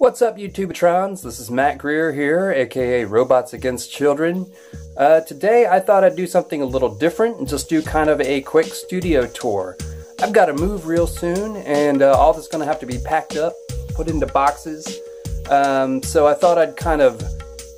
What's up, YouTubeatrons? This is Matt Greer here, aka Robots Against Children. Uh, today I thought I'd do something a little different and just do kind of a quick studio tour. I've got to move real soon, and uh, all this is going to have to be packed up, put into boxes. Um, so I thought I'd kind of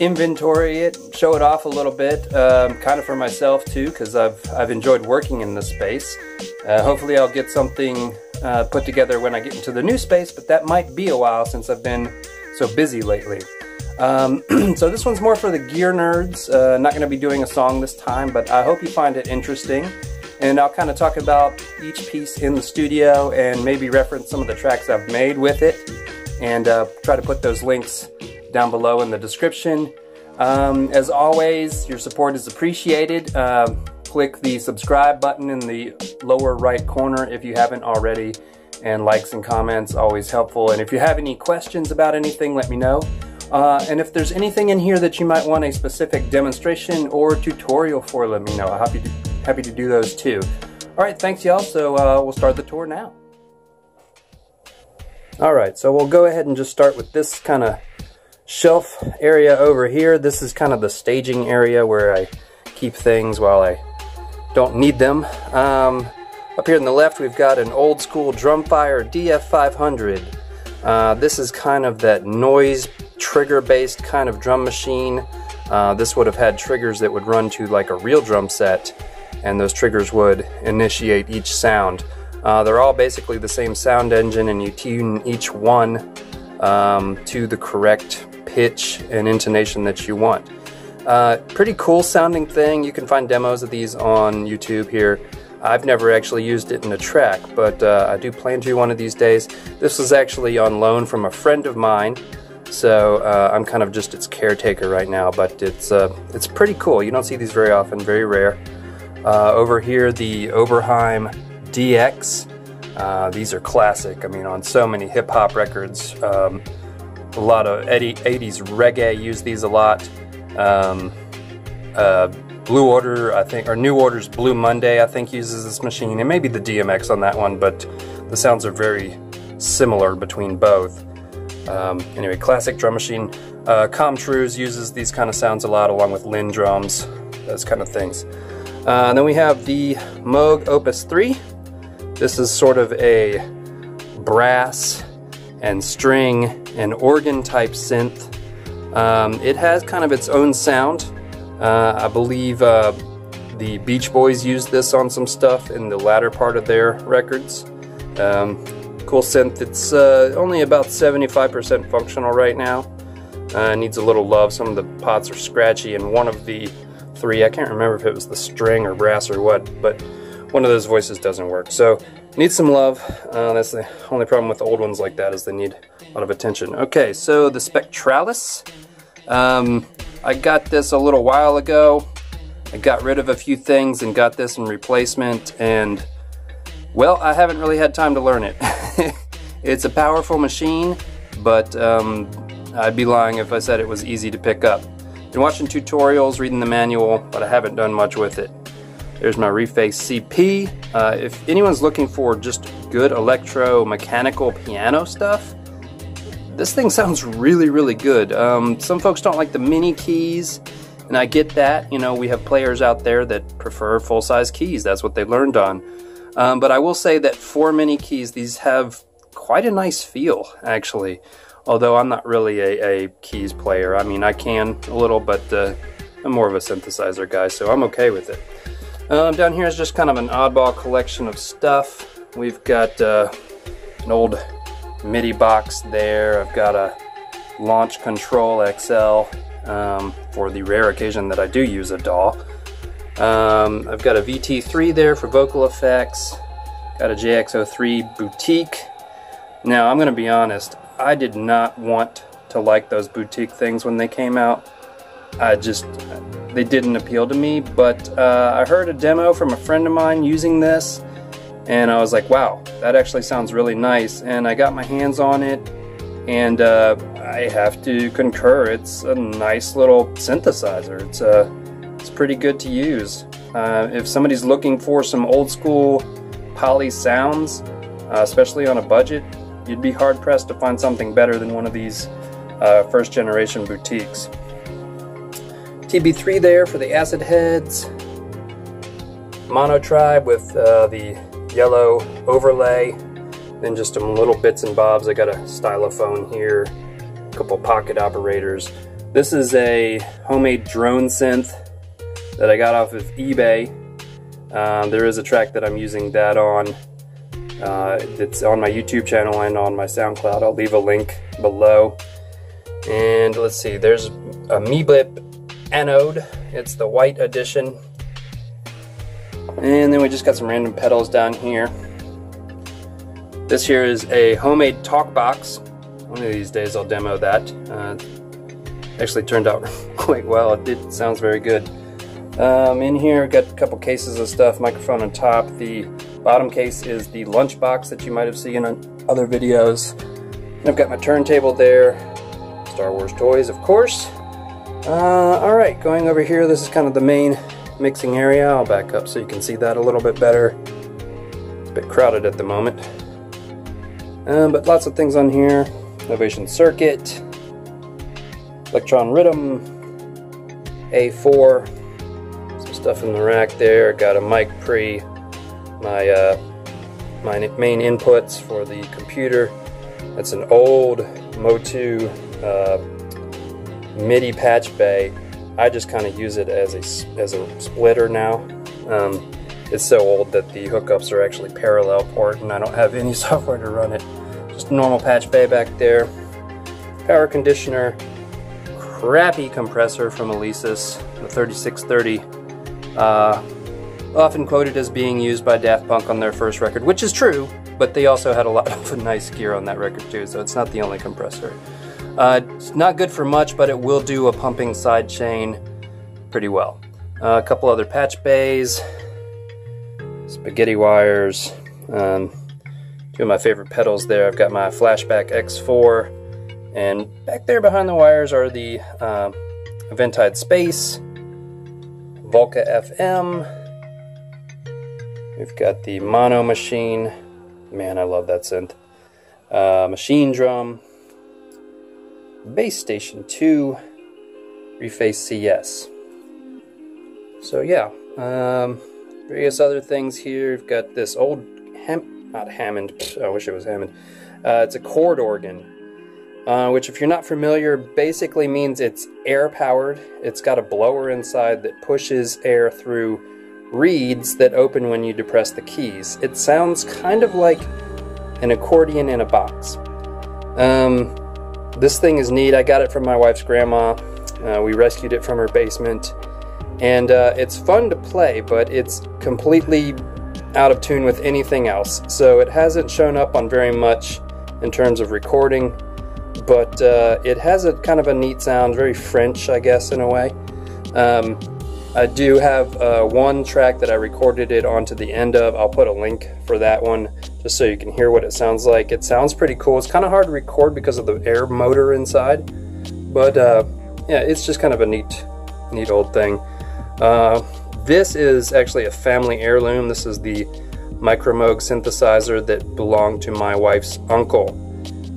inventory it, show it off a little bit, um, kind of for myself too, because I've, I've enjoyed working in this space. Uh, hopefully I'll get something uh, put together when I get into the new space, but that might be a while since I've been so busy lately. Um, so this one's more for the gear nerds. Uh, not going to be doing a song this time, but I hope you find it interesting. And I'll kind of talk about each piece in the studio and maybe reference some of the tracks I've made with it and uh, try to put those links down below in the description. Um, as always, your support is appreciated. Uh, click the subscribe button in the lower right corner if you haven't already. And likes and comments, always helpful. And if you have any questions about anything, let me know. Uh, and if there's anything in here that you might want a specific demonstration or tutorial for, let me know. I'm happy to, happy to do those too. All right, thanks y'all. So uh, we'll start the tour now. All right, so we'll go ahead and just start with this kind of shelf area over here. This is kind of the staging area where I keep things while I don't need them. Um, up here on the left we've got an old school Drumfire DF500. Uh, this is kind of that noise trigger based kind of drum machine. Uh, this would have had triggers that would run to like a real drum set and those triggers would initiate each sound. Uh, they're all basically the same sound engine and you tune each one um, to the correct pitch and intonation that you want. Uh, pretty cool sounding thing. You can find demos of these on YouTube here. I've never actually used it in a track, but uh, I do plan to one of these days. This was actually on loan from a friend of mine, so uh, I'm kind of just its caretaker right now, but it's, uh, it's pretty cool. You don't see these very often, very rare. Uh, over here, the Oberheim DX. These are classic. I mean, on so many hip hop records. Um, a lot of 80s reggae use these a lot. Um, uh, Blue Order, I think, or New Order's Blue Monday, I think, uses this machine, and maybe the DMX on that one, but the sounds are very similar between both. Um, anyway, classic drum machine. Uh, uses these kind of sounds a lot, along with Linn drums, those kind of things. Uh, then we have the Moog Opus 3. This is sort of a brass and string and organ type synth. Um, it has kind of its own sound. Uh, I believe uh, the Beach Boys used this on some stuff in the latter part of their records. Um, cool synth. It's uh, only about 75% functional right now. Uh, needs a little love. Some of the pots are scratchy, and one of the three, I can't remember if it was the string or brass or what, but one of those voices doesn't work. So Needs some love. Uh, that's the only problem with old ones like that is they need a lot of attention. Okay, so the Spectralis. Um, I got this a little while ago. I got rid of a few things and got this in replacement and well, I haven't really had time to learn it. it's a powerful machine, but um, I'd be lying if I said it was easy to pick up. Been watching tutorials, reading the manual, but I haven't done much with it. There's my Reface CP. Uh, if anyone's looking for just good electro-mechanical piano stuff, this thing sounds really, really good. Um, some folks don't like the mini keys, and I get that. You know, we have players out there that prefer full-size keys. That's what they learned on. Um, but I will say that for mini keys, these have quite a nice feel, actually. Although I'm not really a, a keys player. I mean, I can a little, but uh, I'm more of a synthesizer guy, so I'm okay with it. Um, down here is just kind of an oddball collection of stuff. We've got uh, an old MIDI box there. I've got a Launch Control XL um, for the rare occasion that I do use a DAW. Um, I've got a VT3 there for vocal effects. Got a JX03 Boutique. Now, I'm going to be honest, I did not want to like those boutique things when they came out. I just, they didn't appeal to me, but uh, I heard a demo from a friend of mine using this, and I was like, wow, that actually sounds really nice, and I got my hands on it, and uh, I have to concur, it's a nice little synthesizer. It's, uh, it's pretty good to use. Uh, if somebody's looking for some old school poly sounds, uh, especially on a budget, you'd be hard pressed to find something better than one of these uh, first generation boutiques. TB3 there for the acid heads. Monotribe with uh, the yellow overlay. Then just some little bits and bobs. I got a stylophone here, a couple pocket operators. This is a homemade drone synth that I got off of eBay. Um, there is a track that I'm using that on. Uh, it's on my YouTube channel and on my SoundCloud. I'll leave a link below. And let's see, there's a MeeBlip anode. It's the white edition. And then we just got some random pedals down here. This here is a homemade talk box. One of these days I'll demo that. Uh, actually turned out quite well. It did, sounds very good. Um, in here, got a couple cases of stuff, microphone on top. The bottom case is the lunchbox that you might have seen on other videos. I've got my turntable there, Star Wars toys, of course. Uh, Alright, going over here, this is kind of the main mixing area. I'll back up so you can see that a little bit better. A bit crowded at the moment. Um, but lots of things on here. Novation Circuit, Elektron Rytm, A4, some stuff in the rack there. Got a mic pre, my uh, my main inputs for the computer. That's an old Motu uh, MIDI patch bay. I just kind of use it as a as a splitter now. Um, it's so old that the hookups are actually parallel port, and I don't have any software to run it. Just normal patch bay back there. Power conditioner, crappy compressor from Alesis, the 3630 uh, often quoted as being used by Daft Punk on their first record, which is true, but they also had a lot of nice gear on that record too, so it's not the only compressor. Uh, it's not good for much, but it will do a pumping side chain pretty well. Uh, a couple other patch bays, spaghetti wires, um, two of my favorite pedals there. I've got my Flashback X4, and back there behind the wires are the uh, Space, Volca FM. We've got the Monomachine. Man, I love that synth. Uh, Machinedrum. Bass Station 2. Reface CS. So yeah, um, various other things here. We've got this old Ham, not Hammond. I wish it was Hammond. Uh, it's a chord organ uh, which if you're not familiar basically means it's air powered. It's got a blower inside that pushes air through reeds that open when you depress the keys. It sounds kind of like an accordion in a box. Um, this thing is neat. I got it from my wife's grandma. Uh, we rescued it from her basement. And uh, it's fun to play, but it's completely out of tune with anything else. So it hasn't shown up on very much in terms of recording but uh, it has a kind of a neat sound, very French, I guess, in a way. Um, I do have uh, one track that I recorded it onto the end of. I'll put a link for that one just so you can hear what it sounds like. It sounds pretty cool. It's kind of hard to record because of the air motor inside, but uh, yeah, it's just kind of a neat, neat old thing. Uh, this is actually a family heirloom. This is the Micromoog synthesizer that belonged to my wife's uncle.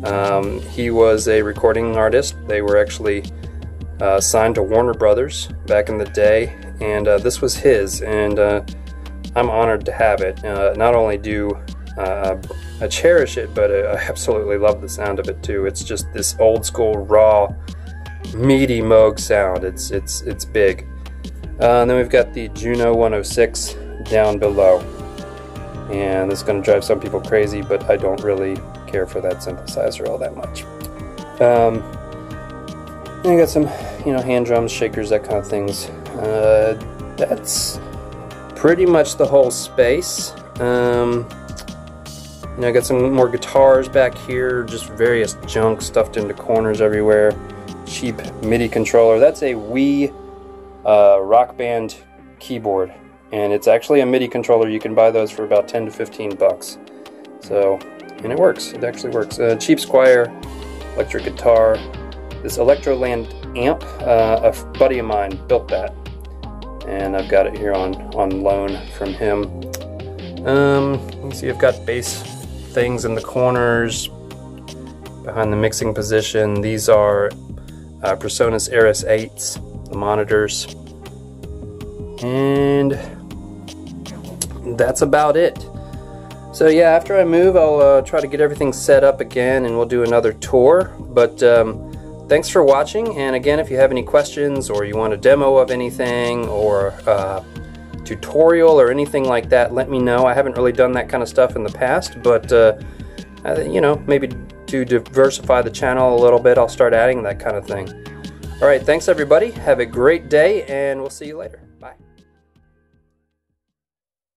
Um, he was a recording artist. They were actually uh, signed to Warner Brothers back in the day, and uh, this was his, and uh, I'm honored to have it. Uh, not only do uh, I cherish it, but I absolutely love the sound of it too. It's just this old school, raw, meaty Moog sound. It's it's it's big. Uh, and then we've got the Juno 106 down below, and is going to drive some people crazy, but I don't really care for that synthesizer all that much. Um, I got some, you know, hand drums, shakers, that kind of things. Uh, that's pretty much the whole space. Um, I got some more guitars back here, just various junk stuffed into corners everywhere. Cheap MIDI controller. That's a Wii uh, Rock Band keyboard, and it's actually a MIDI controller. You can buy those for about 10 to 15 bucks. So and it works. It actually works. Uh, cheap Squier electric guitar. This Electroland amp, uh, a buddy of mine built that, and I've got it here on on loan from him. Um, you see, I've got bass things in the corners, behind the mixing position. These are uh, PreSonus Eris 8s, the monitors. And that's about it. So yeah, after I move, I'll uh, try to get everything set up again and we'll do another tour. But um, thanks for watching, and again, if you have any questions or you want a demo of anything or uh, tutorial or anything like that, let me know. I haven't really done that kind of stuff in the past, but uh, you know, maybe to diversify the channel a little bit, I'll start adding that kind of thing. All right, thanks everybody. Have a great day, and we'll see you later.